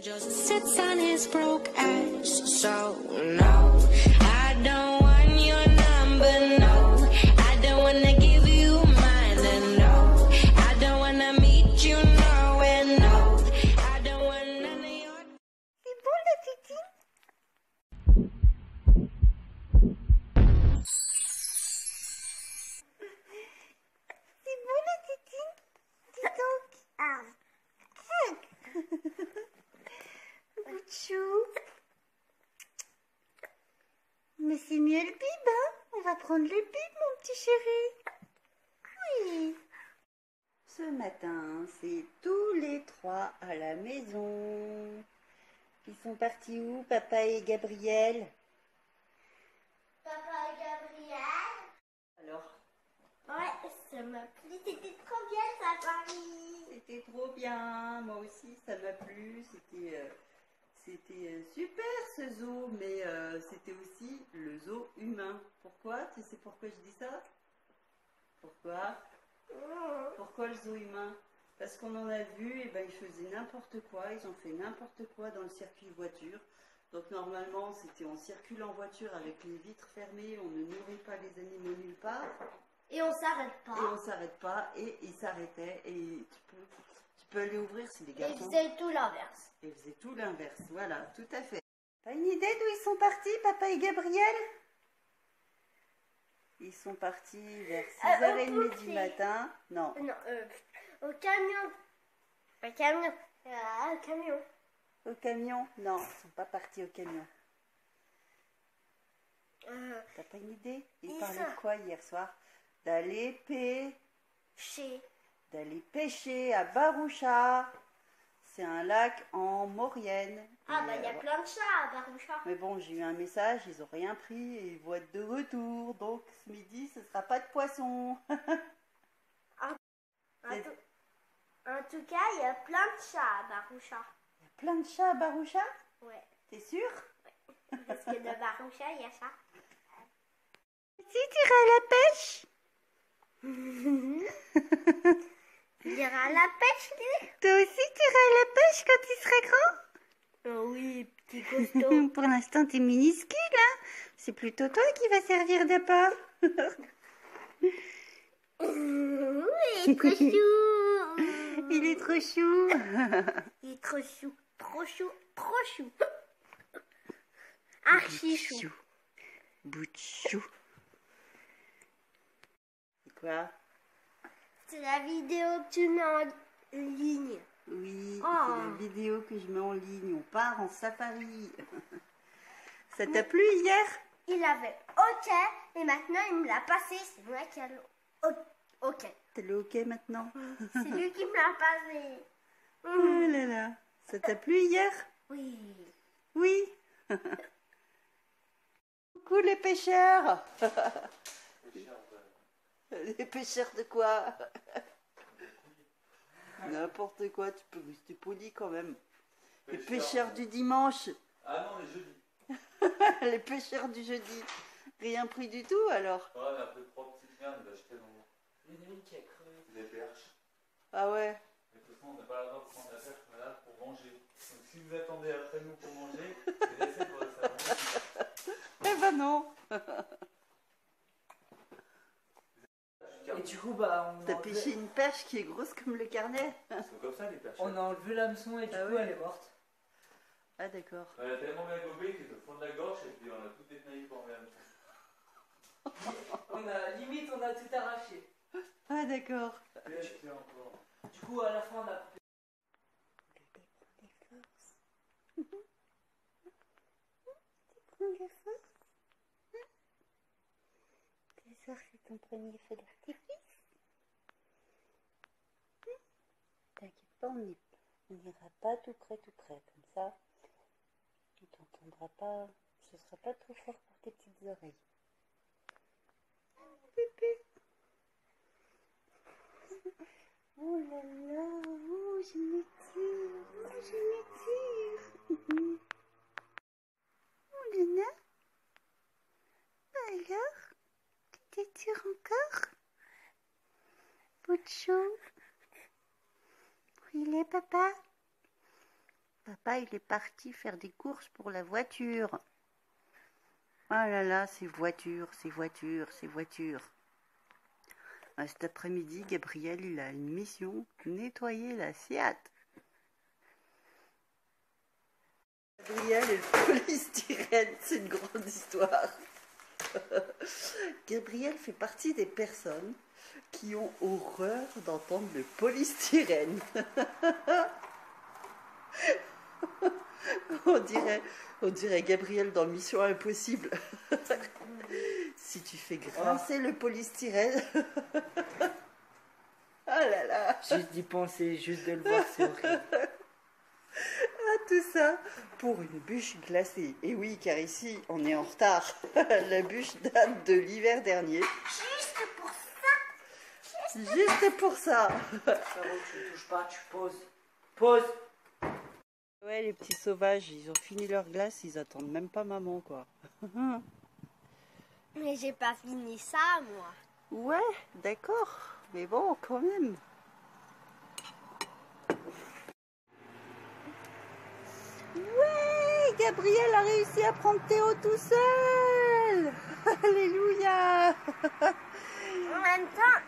just sits on his broke ass. So no, matin, c'est tous les trois à la maison. Ils sont partis où, papa et Gabriel? Papa Gabriel? Alors, Ouais, ça m'a plu, c'était trop bien ça, Paris c'était trop bien. Moi aussi, ça m'a plu. C'était euh, c'était euh, super ce zoo, mais euh, c'était aussi le zoo humain. Pourquoi? Tu sais pourquoi je dis ça? Pourquoi? Pourquoi le zoo humain? Parce qu'on en a vu, et ben ils faisaient n'importe quoi, ils ont fait n'importe quoi dans le circuit voiture. Donc normalement, c'était on circule en voiture avec les vitres fermées, on ne nourrit pas les animaux nulle part, Et on s'arrête pas. et on s'arrête pas, et ils s'arrêtaient, et tu peux, tu peux aller ouvrir si les Et garçons. ils faisaient tout l'inverse. Et faisait tout l'inverse, voilà, tout à fait. T'as une idée d'où ils sont partis, papa et Gabriel? Ils sont partis vers Euh, au 6h30 du pompier. matin. Non, Non, euh, au camion. Au camion. Ah, au camion. au camion Non, ils sont pas partis au camion. Euh, T'as pas une idée? Ils Ils parlaient de quoi hier soir? D'aller pê- chez. d'aller pêcher à Baroucha. C'est un lac en Maurienne. Ah, bah, il y a euh, plein de chats à Baroucha. Mais bon, j'ai eu un message, ils ont rien pris et ils vont être de retour. Donc ce midi, ce sera pas de poisson. En tout, en tout cas, il y a plein de chats à Baroucha. Il y a plein de chats à Baroucha Ouais. T'es sûr Parce que de Baroucha, il y a ça. Si tu irais à la pêche? Il y aura la pêche, lui. Toi aussi tu irais à la pêche quand tu serais grand? Oh oui, petit costaud. Pour l'instant t'es minuscule, hein C'est plutôt toi qui va servir d'appât. oui, trop chou. Il est trop chou. Il est trop chou. Trop chou. Trop chou. Archi chou. Bout de chou. Quoi? C'est la vidéo que tu mets en ligne. Oui, Oh. c'est la vidéo que je mets en ligne. On part en safari. Ça t'a plu hier? Il avait OK et maintenant il me l'a passé. C'est moi qui ai le OK. T'as le ok maintenant? C'est lui qui me l'a passé. Oh là là. Ça t'a plu hier? Oui. Oui. Coucou les pêcheurs. Les pêcheurs de quoi N'importe quoi, tu peux rester poli quand même. Les pêcheurs du dimanche, Ah non, les jeudis. les pêcheurs du jeudi. Rien pris du tout alors Ouais, mais après trois petites merdes, il va jeter dans Il y en a une qui a crevé. des perches. Ah ouais Mais de toute façon, on n'a pas le droit de prendre la perche, on est là pour manger. Donc si vous attendez après nous pour manger, laissez pour le savon. Eh ben non Et du coup, bah, on a, T'as enlevé, pêché une perche qui est grosse comme le carnet C'est comme ça les perches. on a enlevé l'hameçon et du Ah coup, elle est morte. Ah d'accord. Elle a tellement bien gobé qu'il te fond de la gorge et puis on a tout détaillé pour même On a, limite, on a tout arraché. Ah d'accord. Du coup, à la fin, on a des forces. c'est ton premier feu d'artifice. T'inquiète pas, on n'ira pas tout près, tout près. Comme ça, on t'entendra pas. Ce sera pas trop fort pour tes petites oreilles. Oh là là, oh, je m'étire, oh, je m'étire. Oh, Luna Alors Tu t'étires encore? Bout de chou Où il est, papa? Papa, il est parti faire des courses pour la voiture. Oh là là, ces voitures, ces voitures, ces voitures. Ah, Cet après-midi, Gabriel, il a une mission, nettoyer la Seat. Gabriel et le polystyrène, c'est une grande histoire. Gabriel fait partie des personnes qui ont horreur d'entendre le polystyrène. on, dirait, on dirait Gabriel dans Mission Impossible. si tu fais grincer le polystyrène. ah là là Juste d'y penser, juste de le voir, c'est horrible. Tout ça pour une bûche glacée. Et oui, car ici, on est en retard. La bûche date de l'hiver dernier. Juste pour ça. Juste pour ça. Tu ne touches pas, tu poses. Pose Ouais, les petits sauvages, ils ont fini leur glace, ils attendent même pas maman, quoi. Mais j'ai pas fini ça, moi. Ouais, d'accord. Mais bon, quand même. Ouais, Gabriel a réussi à prendre Théo tout seul. Alléluia. En même temps,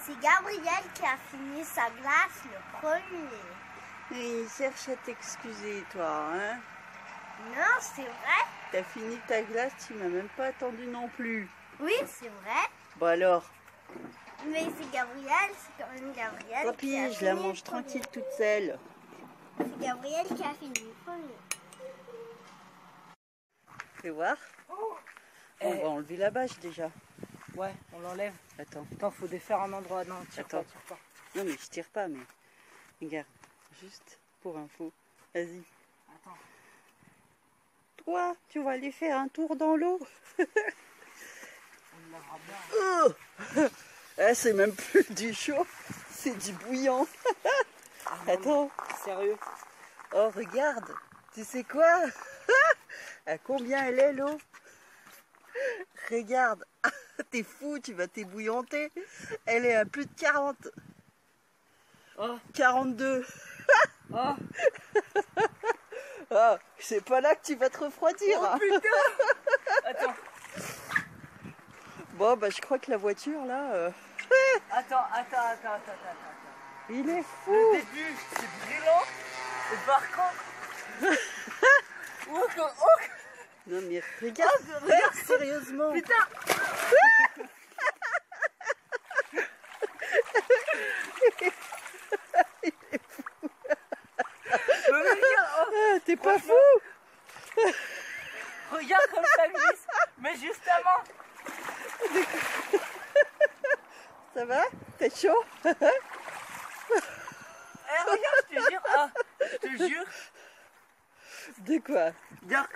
c'est Gabriel qui a fini sa glace le premier. Et il cherche à t'excuser, toi, hein. Non, c'est vrai. T'as fini ta glace, tu m'as même pas attendu non plus. Oui, c'est vrai. Bon alors, Mais c'est Gabriel, c'est quand même Gabriel. je la mange tranquille toute seule. C'est Gabriel qui a fini le premier. Fais voir. Eh. On va enlever la bâche déjà. Ouais, on l'enlève. Attends. Attends, faut défaire un endroit. Non, tire Attends. pas, tire pas. Non mais je tire pas, mais regarde, juste pour info. Vas-y. Attends. Toi, tu vas aller faire un tour dans l'eau. On bien. Oh Eh, c'est même plus du chaud, c'est du bouillant. Ah, Attends. Sérieux Oh, regarde. Tu sais quoi? À combien elle est l'eau? Regarde. T'es fou, tu vas t'ébouillanter. Elle est à plus de 40. Oh, 42. oh, Ah, c'est pas là que tu vas te refroidir. hein. attends, Bon, bah je crois que la voiture là, euh, attends, attends, attends, attends, attends. attends. Il est Le fou. début, c'est brillant. Et par contre. oh, oh, Non mais regarde, regarde sérieusement. putain Mais regarde, oh, Ah, T'es pas fou regarde comme ça glisse. Mais justement, Ça va? T'es chaud? regarde, je te jure, ah, je te jure, De quoi? Regarde,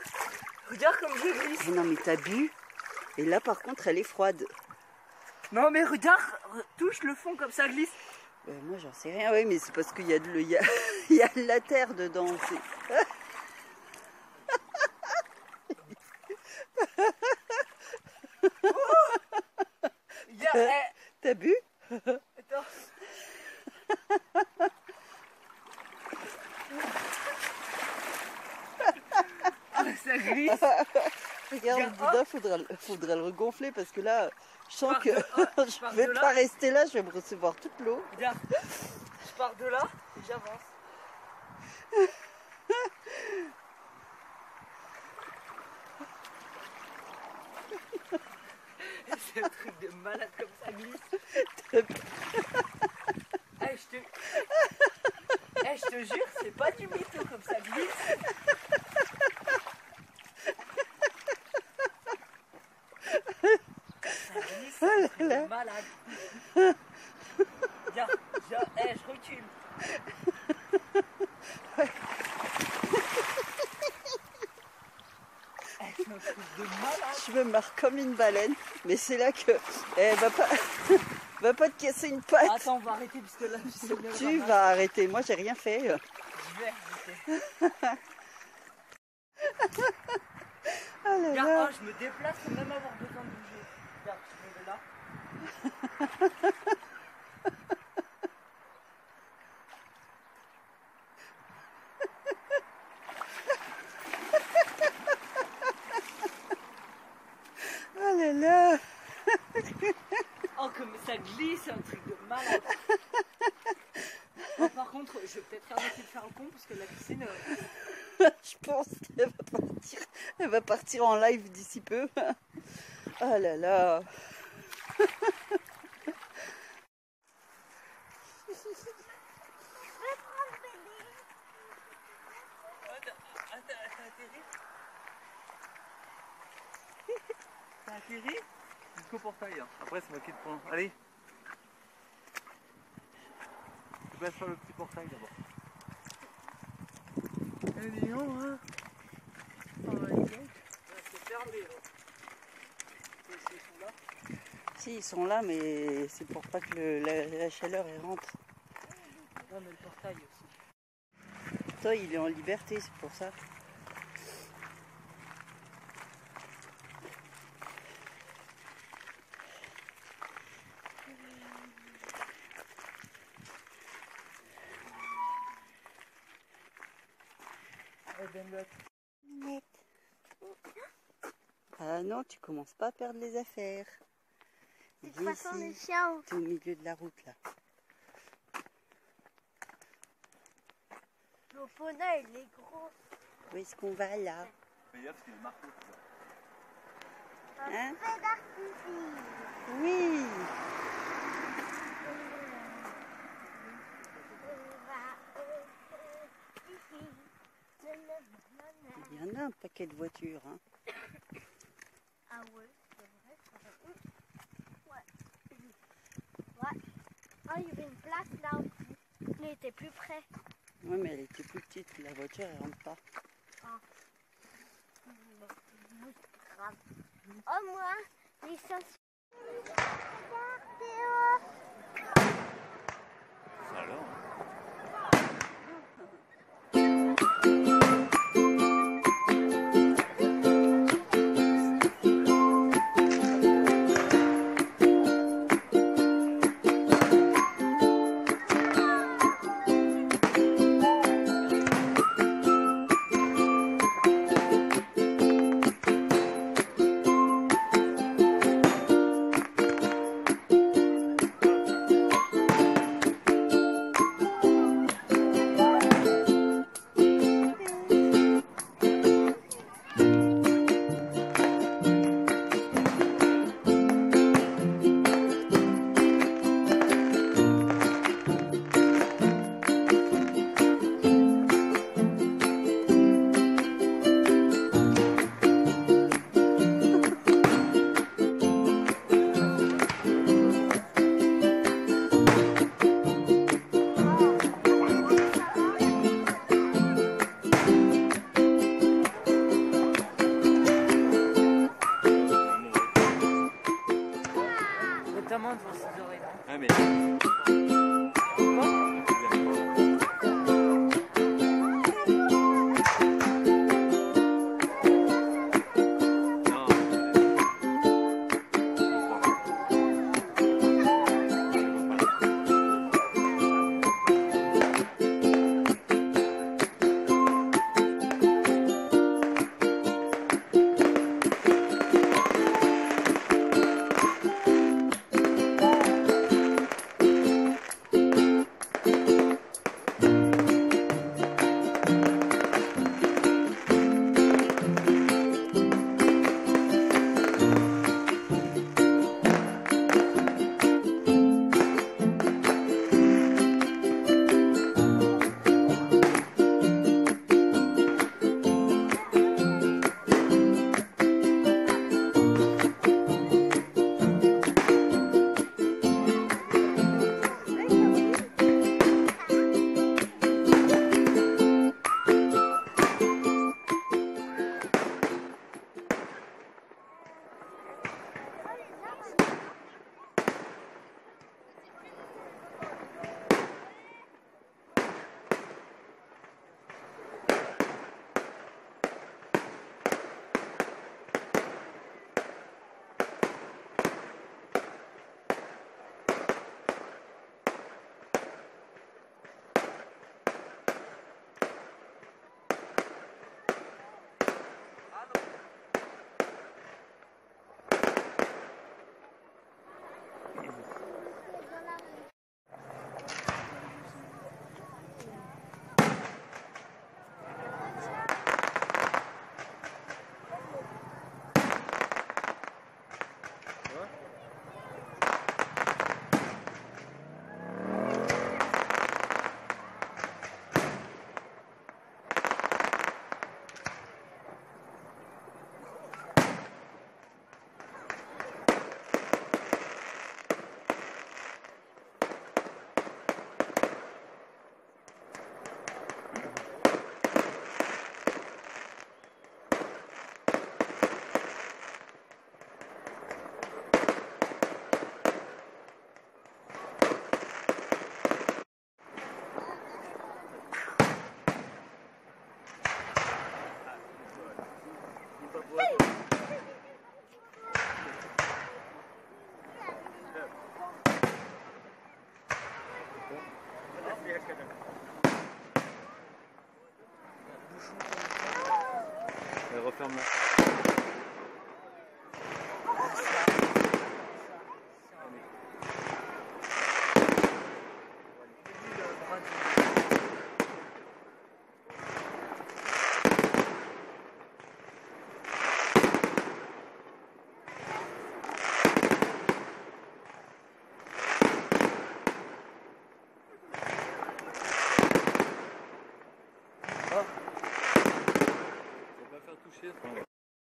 regarde comme je glisse. Non mais t'as bu. Et là par contre elle est froide. Non mais regarde, re- touche le fond comme ça glisse. Euh, moi j'en sais rien, oui mais c'est parce qu'il y a de le- il y a, il y a de la terre dedans. c'est- Regarde, eh, T'as bu attends. Ah, ça glisse. Regarde, Regarde, Bouddha, faudra, le- faudra le regonfler parce que là, je sens que de- je pars vais pas rester là, je vais me recevoir toute l'eau. Je pars de là et j'avance. C'est un truc de malade comme ça glisse. Eh, je te... Eh, je te jure, c'est pas du mytho comme ça glisse. Ça glisse, c'est un truc de malade. Regarde, je... Eh, je recule. Eh, c'est un truc de malade. Je me marre comme une baleine, mais c'est là que eh, va pas va pas te casser une patte. Attends, on va arrêter parce que là, je Tu vas arrêter, moi j'ai rien fait. Je vais arrêter. Ah là Regarde, là. oh, je me déplace même avoir besoin de bouger. Regarde, je me mets là. c'est un truc de malade. Bon, par contre, je vais peut-être arrêter de faire le con parce que la piscine. euh, Je pense qu'elle va partir. Elle partir en live d'ici peu. Ah là là. T'as atterri Jusqu'au portail. hein. Après, c'est moi qui te prends. Allez. Tu passes par le petit portail d'abord. Dis donc, hein. C'est fermé. là. Et c'est tout là. Si, ils sont là, mais c'est pour pas que le- la, la chaleur elle rentre. Non, mais le portail aussi. Toi, il est en liberté, c'est pour ça. Ah non, tu commences pas à perdre les affaires. De toute Viens façon, ici. le chien, T'es au milieu de la route là. le poney, il est gros. Où est-ce qu'on va là Fais gaffe, Hein. Oui Il y en a un paquet de voitures. Hein. Ah ouais, c'est vrai. ça va. Ouais. Ouais. Ah, il y avait une place là aussi. Il était plus près. Ouais, mais elle était plus petite. La voiture, elle rentre pas. Grave. Oh, moi, les sens.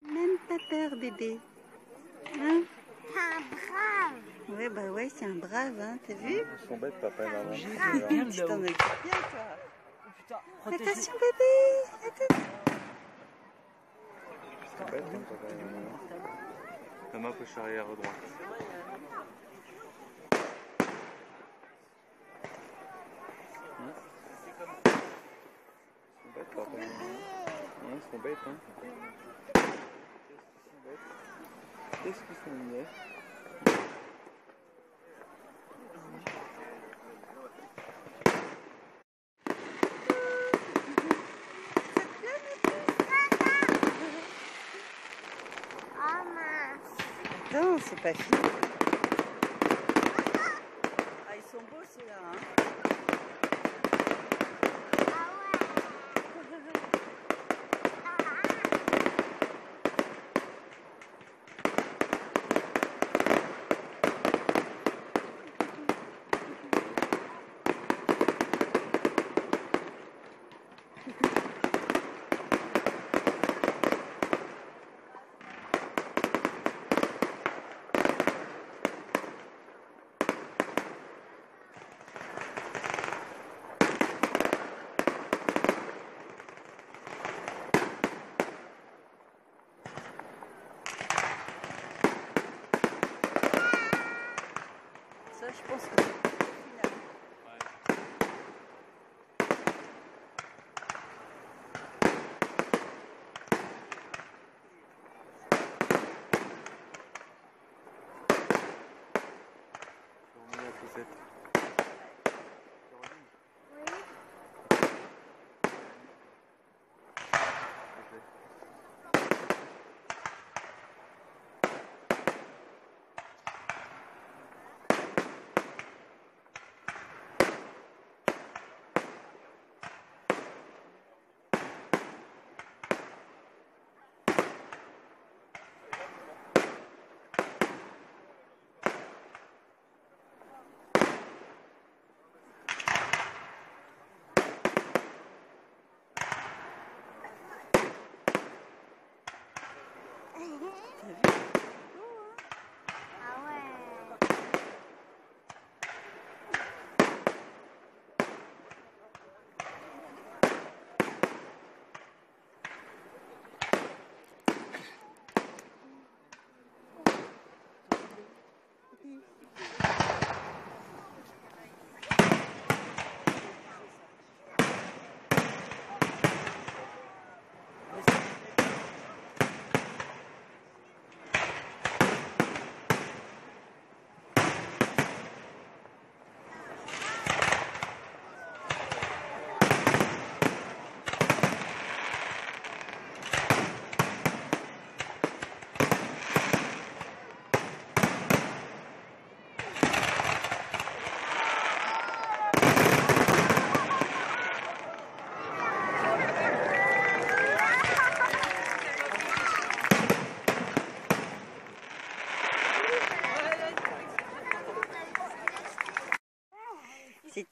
Même pas peur, bébé. Hein? Un brave. Ouais, bah ouais, c'est un brave, hein, t'as vu? Ils sont bêtes, papa et maman. Viens Tu de t'en là-haut. occupes bien, toi. Oh, putain, Attention, bébé Attention. Ils sont bêtes, hein, papa et maman. La main poche arrière droite. Hein? Ils sont bêtes, papa et maman. Hein, ils sont bêtes, hein. Qu'est-ce qu'ils sont bêtes Qu'est-ce qu'ils sont bêtes Oh mince. Non, c'est pas fini. Ah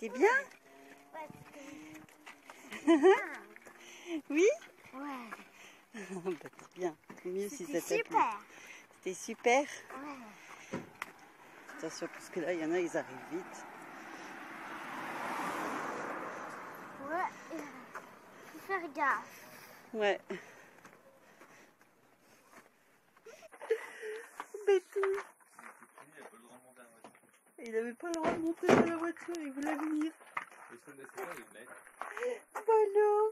C'était bien Ouais, Oui Ouais. bah, C'est bien. Tant mieux si ça C'était t'a plu. super. C'était super. Ouais. Attention, parce que là, il y en a, ils arrivent vite. Ouais. Faut faire gaffe. Ouais. n'avez pas le droit de monter dans la voiture et vous venir. Bah alors,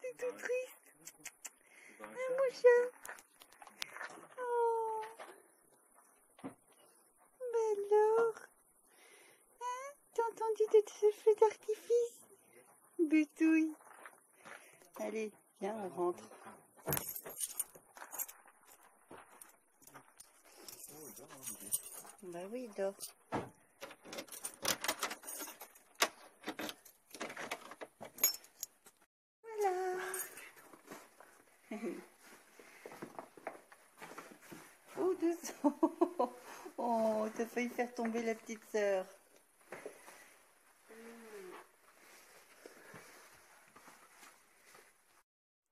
c'est tout triste. Ah, mon chat. Oh. Mais alors, hein, t'as entendu de ce feu d'artifice? Bétouille. Allez, viens, on rentre. Bah oui, il dort. t'as failli faire tomber la petite sœur.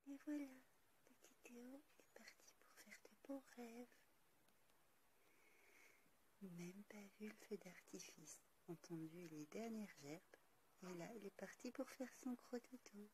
Et voilà, petit Théo est parti pour faire de beaux rêves. Même pas vu le feu d'artifice, entendu les dernières gerbes. Et là, il est parti pour faire son gros dodo.